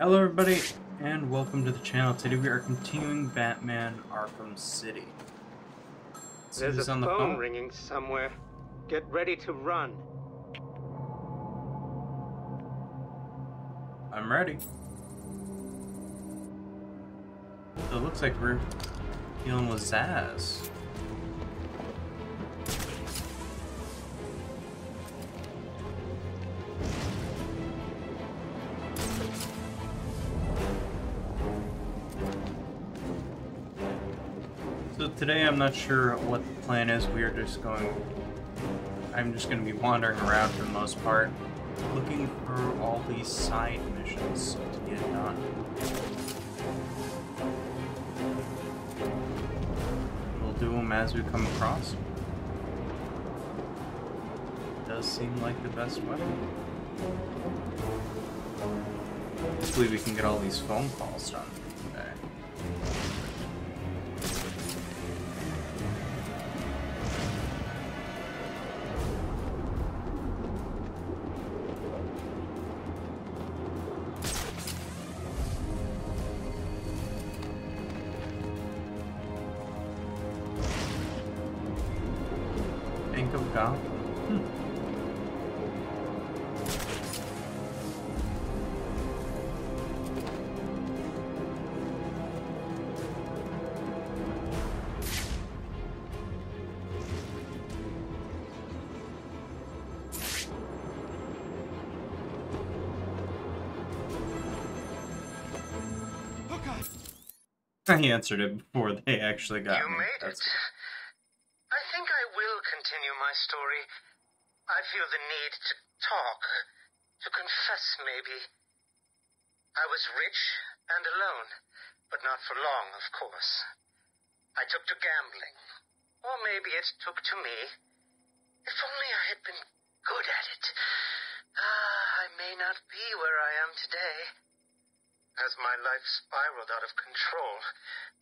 Hello everybody, and welcome to the channel. Today we are continuing Batman Arkham City. There's a on the phone, phone? ringing somewhere. Get ready to run. I'm ready. So it looks like we're dealing with Zsasz. Today I'm not sure what the plan is. We are just going. I'm just going to be wandering around for the most part, looking for all these side missions to get done. We'll do them as we come across. them. Does seem like the best way. Hopefully we can get all these phone calls done I answered it before they actually got You me. made That's it. I think I will continue my story. I feel the need to talk, to confess, maybe. I was rich and alone, but not for long, of course. I took to gambling, or maybe it took to me. If only I had been good at it. Ah, I may not be where I am today. As my life spiraled out of control,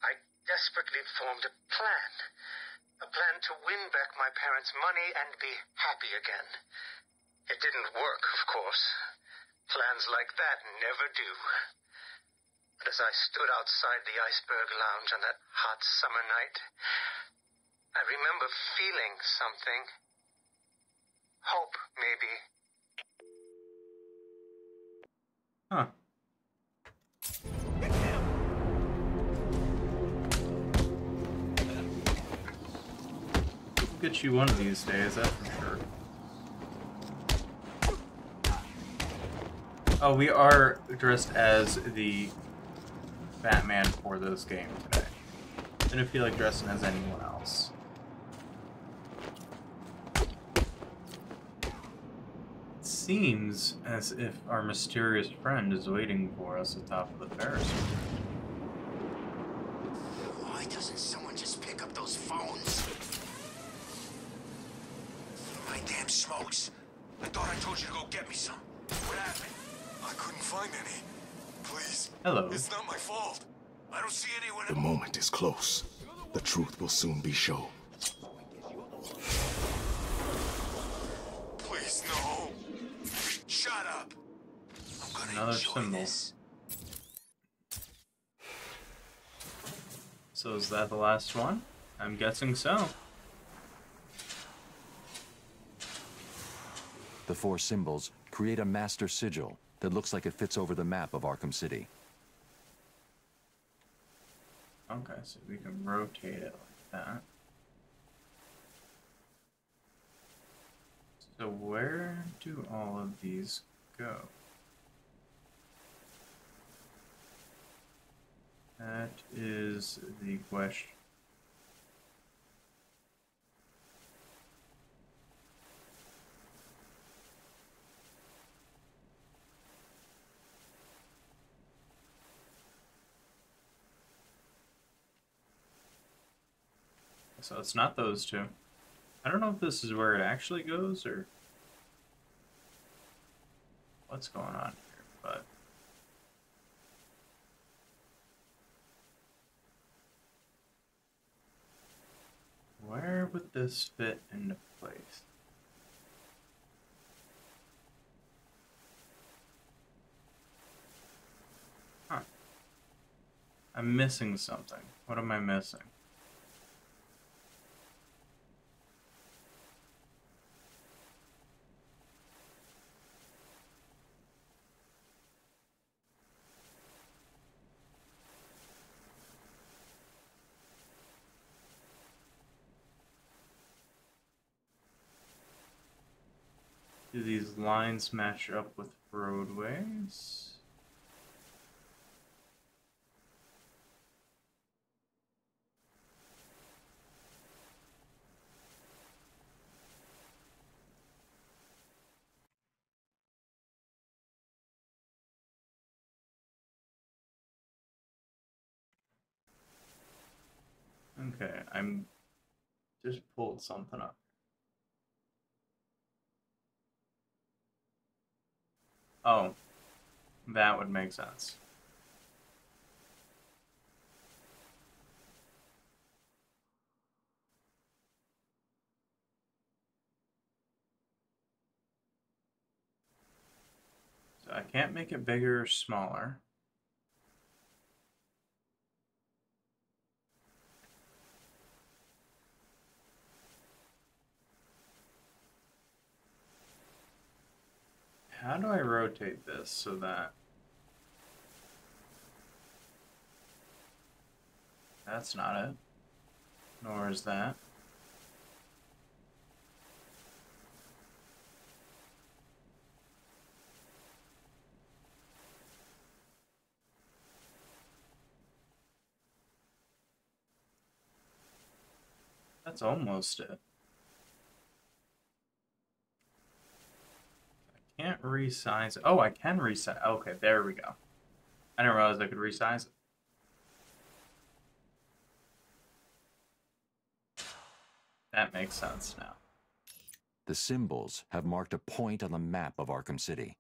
I desperately formed a plan. A plan to win back my parents' money and be happy again. It didn't work, of course. Plans like that never do. But as I stood outside the Iceberg Lounge on that hot summer night, I remember feeling something. Hope, maybe. Huh. We'll get you one of these days, that's for sure. Oh, we are dressed as the Batman for this game today. Didn't feel like dressing as anyone else. It seems as if our mysterious friend is waiting for us atop of the Ferris wheel. Why doesn't someone just pick up those phones? My damn smokes. I thought I told you to go get me some. What happened? I couldn't find any. Please. Hello. It's not my fault. I don't see anyone. The moment is close. The truth will soon be shown. Another symbol. this. So is that the last one? I'm guessing so. The four symbols create a master sigil that looks like it fits over the map of Arkham City. Okay, so we can rotate it like that. So where do all of these go? That is the question. So it's not those two. I don't know if this is where it actually goes or what's going on here, but Where would this fit into place? Huh. I'm missing something. What am I missing? Lines match up with roadways? Okay, I'm just pulled something up. Oh, that would make sense. So I can't make it bigger or smaller. How do I rotate this so that... That's not it. Nor is that. That's almost it. Can't resize. Oh, I can resize. Okay, there we go. I didn't realize I could resize it. That makes sense now. The symbols have marked a point on the map of Arkham City.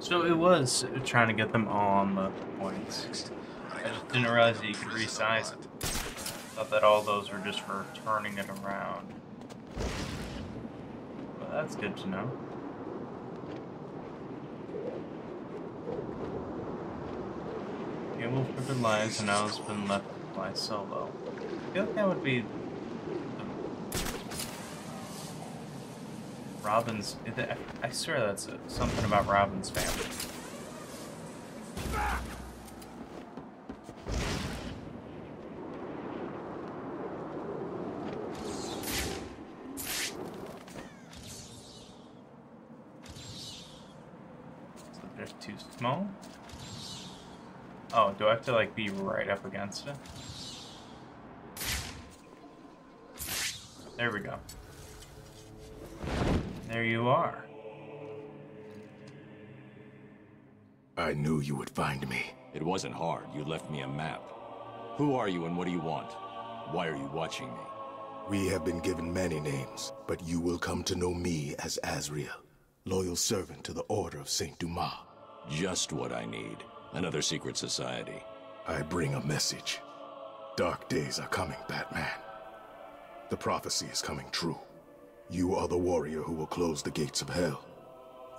So it was trying to get them all on the points. I just didn't realize you could resize it. Thought that all those were just for turning it around. Well, that's good to know. Cable for the lines and now it's been left by solo. I feel like that would be Robin's. I swear that's something about Robin's family. So they're too small. Oh, do I have to like be right up against it? There we go. There you are. I knew you would find me. It wasn't hard. You left me a map. Who are you and what do you want? Why are you watching me? We have been given many names, but you will come to know me as Azrael, loyal servant to the Order of Saint Dumas. Just what I need. Another secret society. I bring a message. Dark days are coming, Batman. The prophecy is coming true. You are the warrior who will close the gates of hell.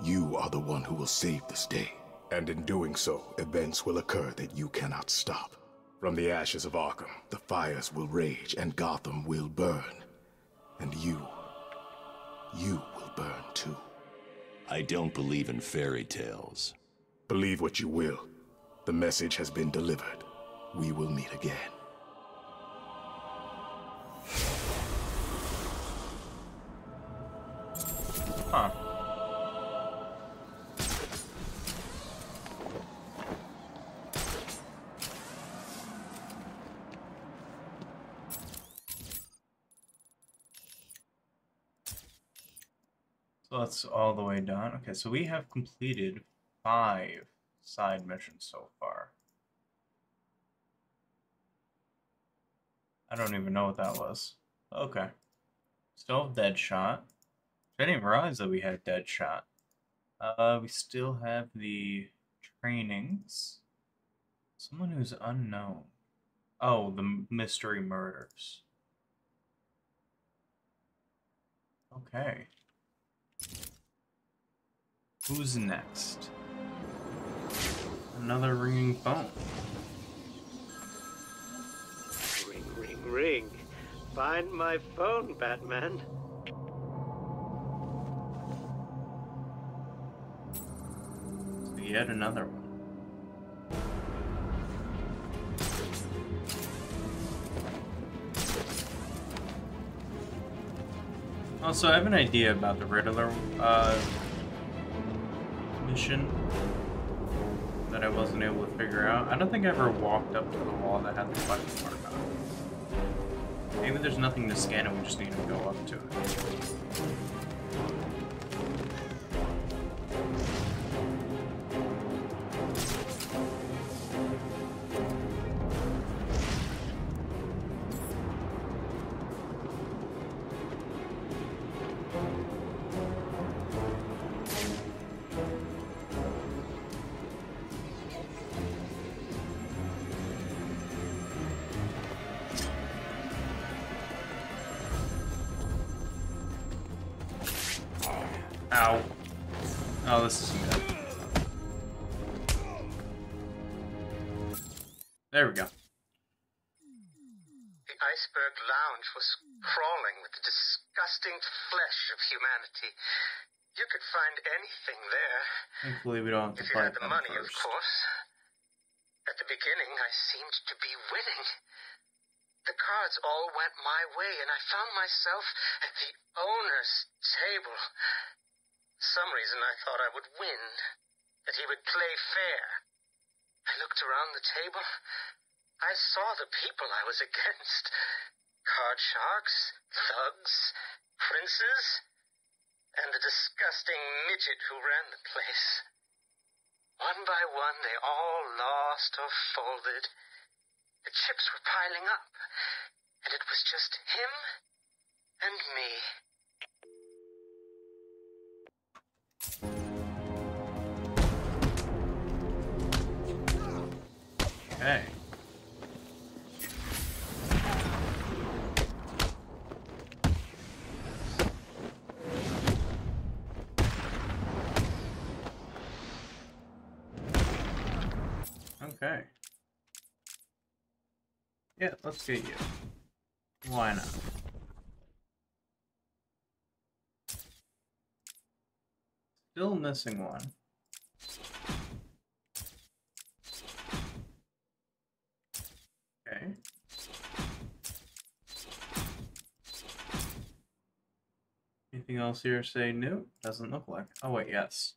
You are the one who will save this day. And in doing so, events will occur that you cannot stop. From the ashes of Arkham, the fires will rage and Gotham will burn. And you, you will burn too. I don't believe in fairy tales. Believe what you will. The message has been delivered. We will meet again. Huh. So that's all the way done. Okay, so we have completed five side missions so far. I don't even know what that was. Okay. Still have Deadshot. I didn't realize that we had Deadshot. Uh, we still have the trainings. Someone who's unknown. Oh, the mystery murders. Okay. Who's next? Another ringing phone. Ring, ring, ring. Find my phone, Batman. Yet another one. Also, I have an idea about the Riddler uh, mission that I wasn't able to figure out. I don't think I ever walked up to the wall that had the question mark on it. Maybe there's nothing to scan and we just need to go up to it. Ow. Oh, this isn't good. There we go. The iceberg lounge was crawling with the disgusting flesh of humanity. You could find anything there. Thankfully, we don't have to If you had the money, of course. At the beginning, I seemed to be winning. The cards all went my way, and I found myself at the owner's table. Some reason I thought I would win, that he would play fair. I looked around the table. I saw the people I was against card sharks, thugs, princes, and the disgusting midget who ran the place. One by one, they all lost or folded. The chips were piling up, and it was just him and me. Okay. Okay. Yeah, let's get you. Why not? Still missing one. Okay. Anything else here say new? Doesn't look like. Oh wait, yes.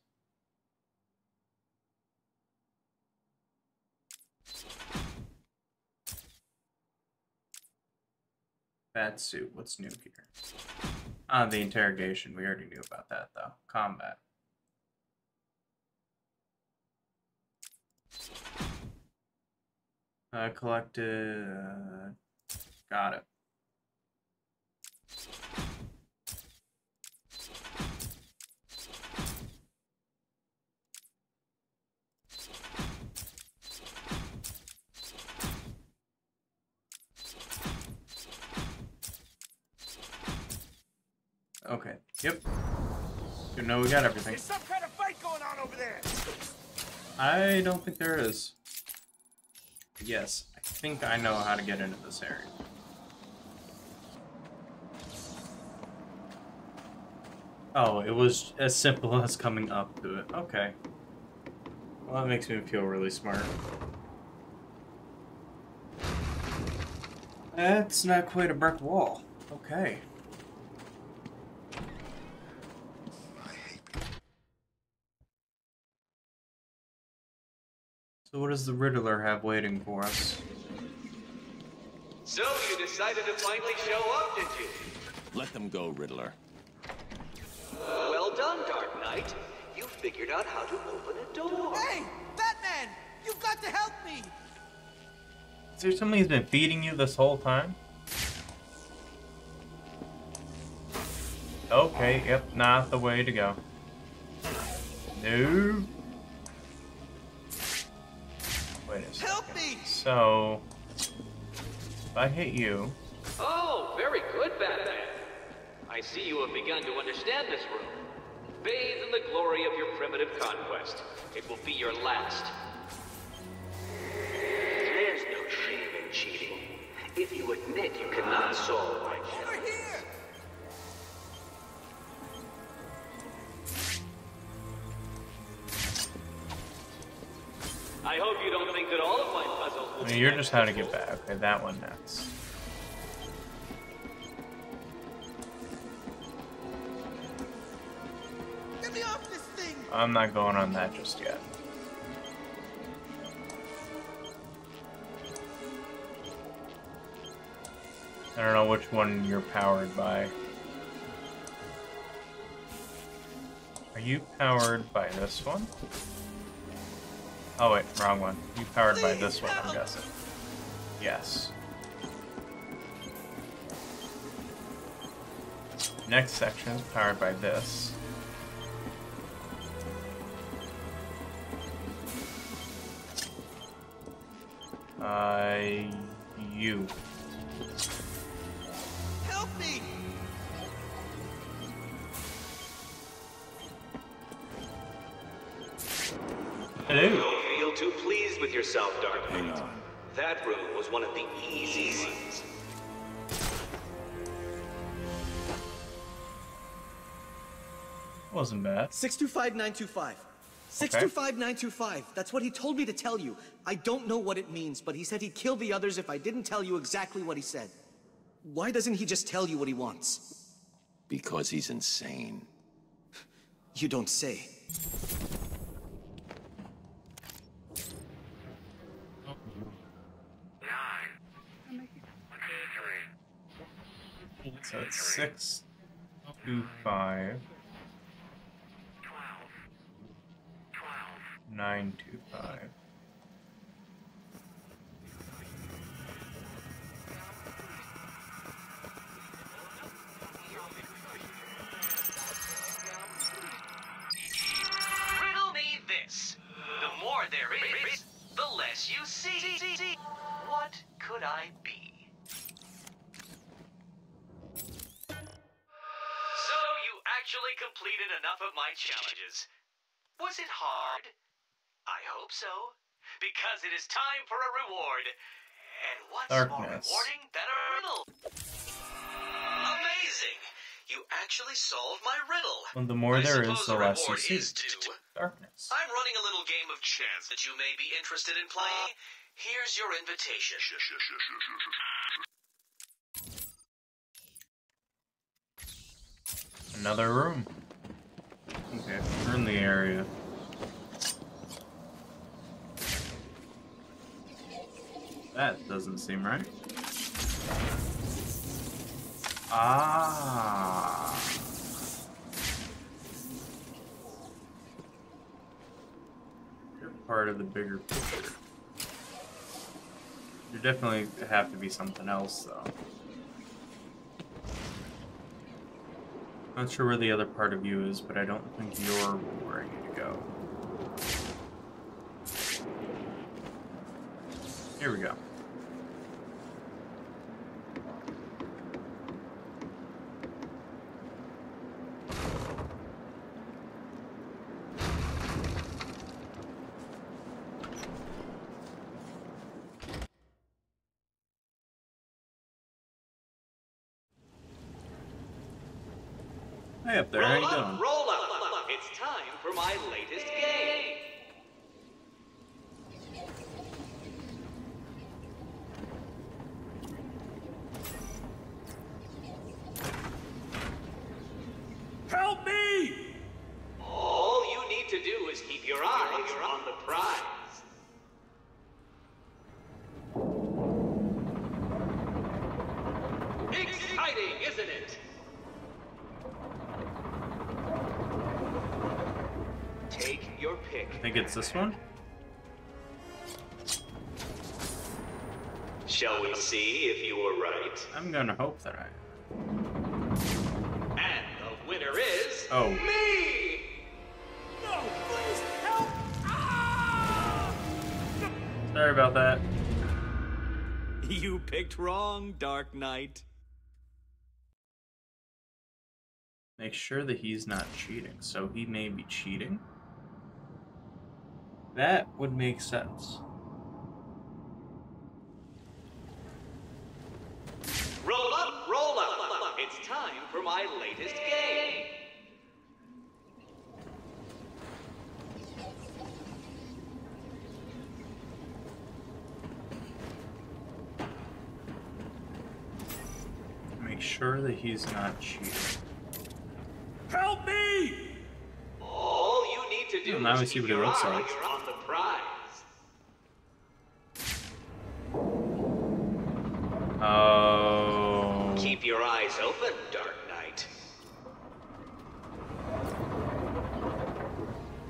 Bad suit. What's new here? Ah, the interrogation. We already knew about that though. Combat. Uh, collected. Uh, got it. Okay. Yep. You know we got everything. There's some kind of fight going on over there. I don't think there is. Yes, I think I know how to get into this area. Oh, it was as simple as coming up to it. Okay. Well, that makes me feel really smart. That's not quite a brick wall. Okay. So what does the Riddler have waiting for us? So you decided to finally show up, did you? Let them go, Riddler. Well done, Dark Knight. You figured out how to open a door. Hey, Batman! You've got to help me! Is there somebody who's been feeding you this whole time? Okay, yep, not the way to go. No. So, if I hit you, Oh, very good, Batman. I I see you have begun to understand this room. Bathe in the glory of your primitive conquest. It will be your last. There's no shame in cheating. If you admit you cannot solve my Over here! I hope you don't think that all of my puzzles will I mean, you're just how to get back. Okay, that one next. Get me off this thing! I'm not going on that just yet. I don't know which one you're powered by. Are you powered by this one? Oh wait, wrong one. You powered by this one, I'm guessing. Yes. Next section is powered by this. Uh, you. That room was one of the easy ones. Wasn't bad. 625925. 625925. That's what he told me to tell you. I don't know what it means, but he said he'd kill the others if I didn't tell you exactly what he said. Why doesn't he just tell you what he wants? Because he's insane. You don't say. So it's six, two, five, nine, two, five. Riddle me this. The more there is, the less you see. What could I be? You actually completed enough of my challenges. Was it hard? I hope so. Because it is time for a reward. And what's more Darkness. rewarding than a riddle? Amazing! You actually solved my riddle. Well, the more I there is, suppose the the less you see. is to- Darkness. I'm running a little game of chance that you may be interested in playing. Here's your invitation. Another room. Okay, we're in the area. That doesn't seem right. Ah. You're part of the bigger picture. You definitely have to be something else, though. Not sure where the other part of you is, but I don't think you're where I need to go. Here we go. Hey up there, how roll you up, doing? roll up. It's time for my latest game. Help me! All you need to do is keep your eyes on the prize. Exciting, isn't it? Take your pick. I think it's this one. Shall we see if you were right? I'm gonna hope that I. And the winner is Oh. me. No, please help! Ah! Sorry about that. You picked wrong, Dark Knight. Make sure that he's not cheating. So he may be cheating. That would make sense. Roll up, roll up. It's time for my latest game. Make sure that he's not cheating. Help me! All you need to do Well, now is we see what it looks like. on the prize. Oh. Keep your eyes open, Dark Knight.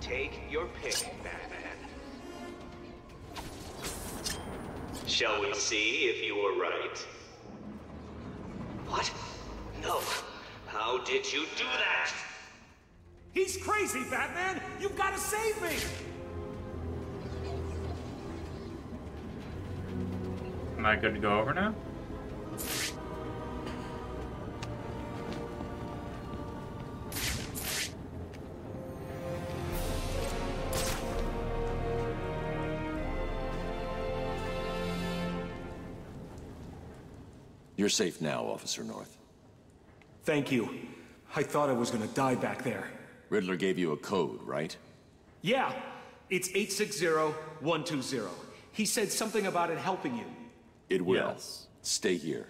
Take your pick, Batman. Shall we see if you were right? What? No. How did you do that? He's crazy, Batman! You've got to save me! Am I good to go over now? You're safe now, Officer North. Thank you. I thought I was gonna die back there. Riddler gave you a code, right? Yeah, it's 860120. He said something about it helping you. It will. Yes. Stay here.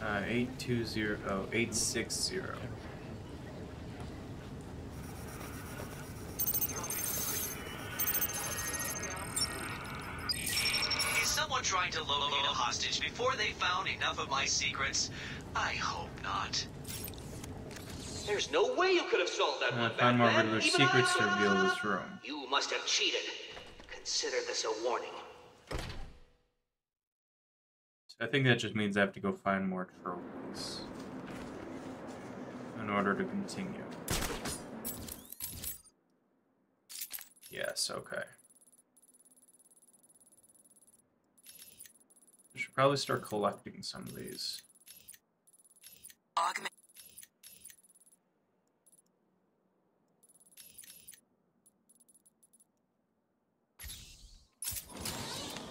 Uh, 820, oh, 860. Hostage before they found enough of my secrets? I hope not. There's no way you could have solved that one, find more Batman. Even secrets to I- reveal this room. You must have cheated. Consider this a warning. I think that just means I have to go find more trophies in order to continue. Yes, okay. I should probably start collecting some of these. Augment.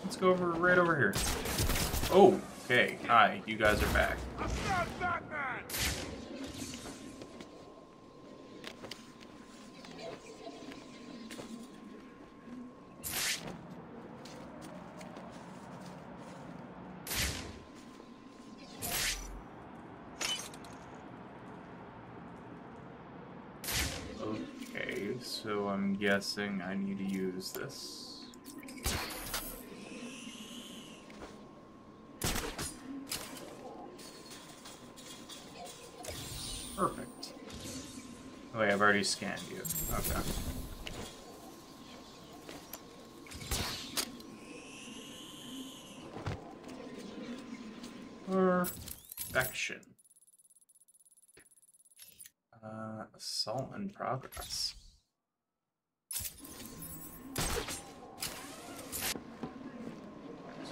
Let's go over right over here. Oh, okay. Hi, you guys are back. Okay, so I'm guessing I need to use this. Perfect. Oh, wait, I've already scanned you. Okay. Perfection. Uh, assault in progress.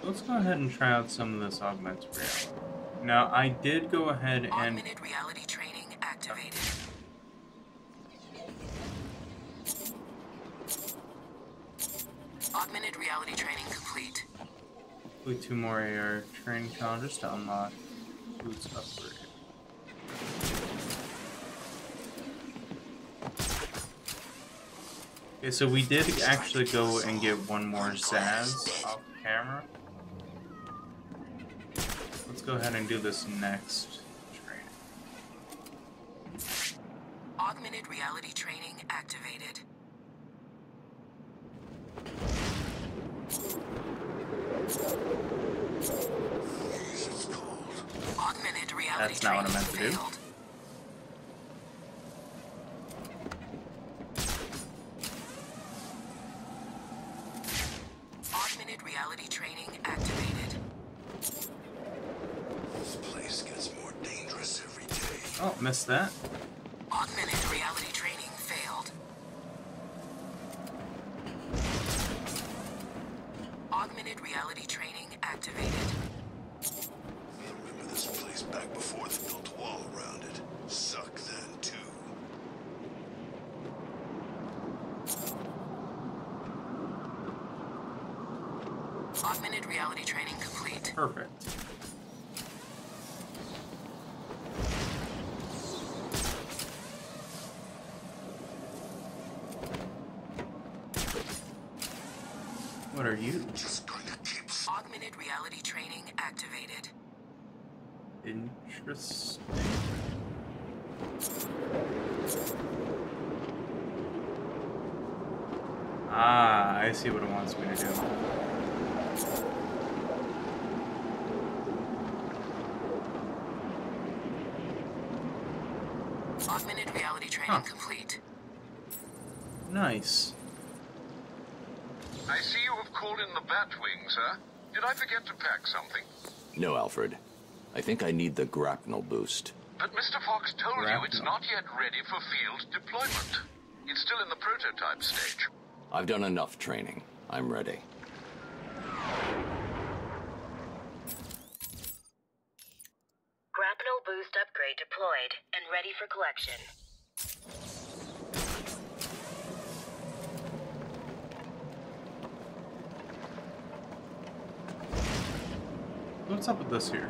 So let's go ahead and try out some of this augmented reality. Now, I did go ahead and Augmented reality training activated. Augmented reality training complete. complete two more AR training challenges to unlock boots upgrade. Okay, so we did actually go and get one more Zsasz off camera. Let's go ahead and do this next training. Augmented reality training activated. Augmented reality That's not what I meant to do. failed. Augmented reality training activated. This place gets more dangerous every day. Oh, missed that. Augmented reality training failed. Augmented reality training activated. place back before they built a wall around it. Suck then, too. Augmented reality training complete. Perfect. What are you? Just gonna keep Augmented reality training activated. Interesting. Ah, I see what it wants me to do. Augmented reality training Huh. complete. Nice. I see you have called in the Batwing, sir. Did I forget to pack something? No, Alfred. I think I need the grapnel boost. But Mr. Fox told you it's not yet ready for field deployment. It's still in the prototype stage. I've done enough training. I'm ready. Grapnel boost upgrade deployed and ready for collection. What's up with this here?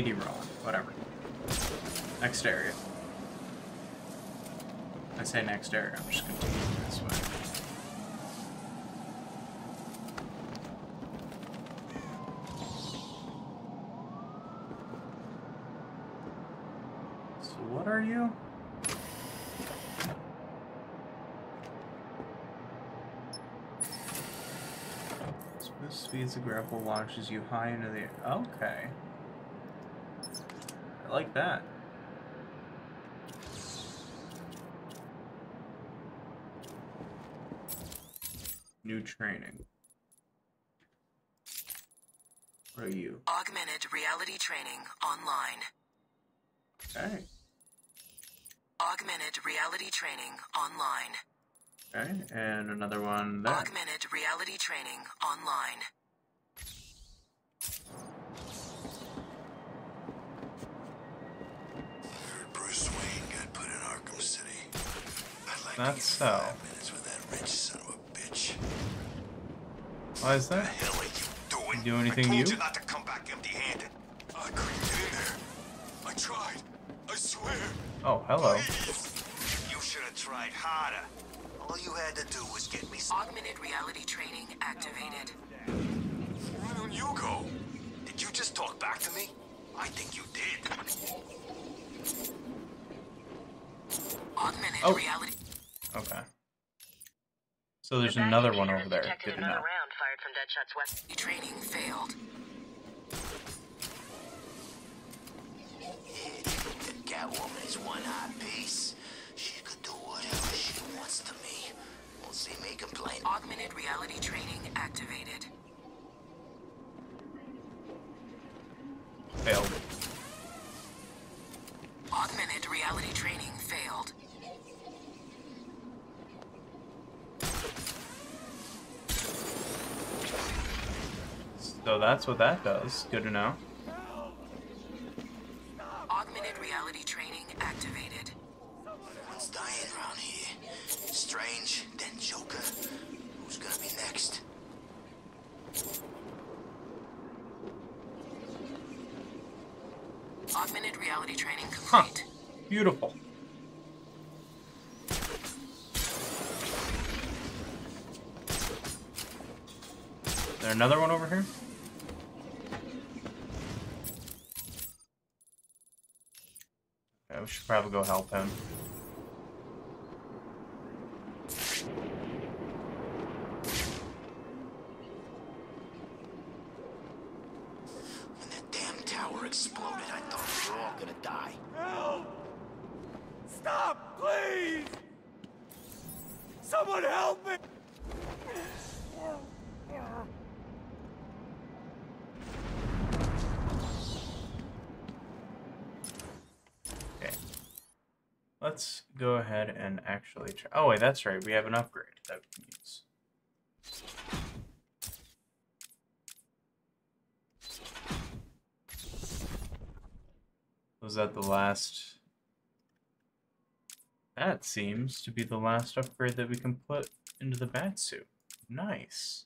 need rolling. Whatever. Next area. I say next area, I'm just continuing this way. So what are you? Smooth speeds the grapple launches you high into the. Okay. Like that. New training. What are you? Augmented reality training online. Okay. Augmented reality training online. Okay, and another one there. Augmented reality training online. A bitch. Why is that? hell are you doing? Do anything I told new? you not to come back empty-handed. I couldn't get in there. I tried. I swear. Oh, hello. You should have tried harder. All you had to do was get me some. Augmented reality training activated. Why don't you go? Did you just talk back to me? I think you did. Augmented Oh. reality. Okay. So there's The another one over there. Good to another know. round fired from Deadshot's weapon. Training failed. Catwoman is one hot piece. She could do whatever she wants to me. We'll see me complain. Augmented reality training activated. Failed. Augmented reality training failed. So that's what that does. Good to know. Augmented reality training activated. Everyone's dying around here. Strange, then Joker. Who's gonna be next? Augmented reality training Huh. complete. Beautiful. Is another one over here? We should probably go help him. gonna die. Help! Stop, please! Someone help me! Okay. Let's go ahead and actually try. Oh, wait, that's right. We have an upgrade that we can use. Was that the last? That seems to be the last upgrade that we can put into the bat suit. Nice.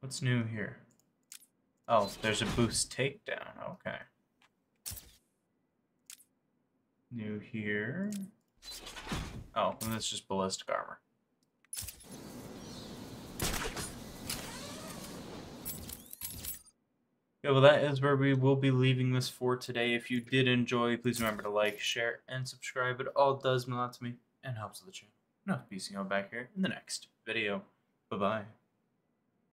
What's new here? Oh, there's a boost takedown. Okay. New here. Oh, and that's just ballistic armor. Yeah, well, that is where we will be leaving this for today. If you did enjoy, please remember to like, share, and subscribe. It all does mean a lot to me and helps the channel. And I'll be seeing you all back here in the next video. Bye-bye.